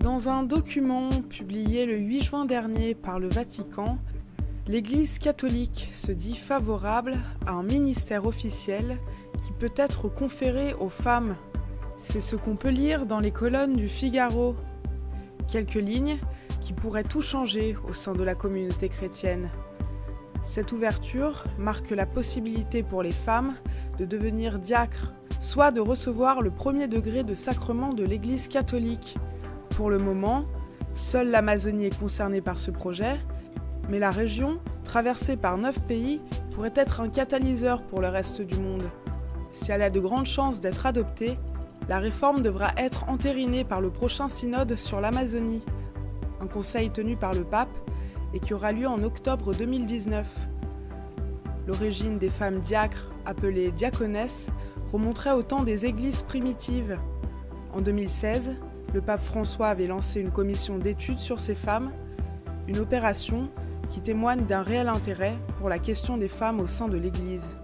Dans un document publié le 8 juin dernier par le Vatican, l'Église catholique se dit favorable à un ministère officiel qui peut être conféré aux femmes. C'est ce qu'on peut lire dans les colonnes du Figaro. Quelques lignes qui pourraient tout changer au sein de la communauté chrétienne. Cette ouverture marque la possibilité pour les femmes de devenir diacres, soit de recevoir le premier degré de sacrement de l'Église catholique. Pour le moment, seule l'Amazonie est concernée par ce projet, mais la région, traversée par neuf pays, pourrait être un catalyseur pour le reste du monde. Si elle a de grandes chances d'être adoptée, la réforme devra être entérinée par le prochain synode sur l'Amazonie, un conseil tenu par le pape et qui aura lieu en octobre 2019. L'origine des femmes diacres, appelées diaconesses, remonterait au temps des églises primitives. En 2016, le pape François avait lancé une commission d'études sur ces femmes, une opération qui témoigne d'un réel intérêt pour la question des femmes au sein de l'Église.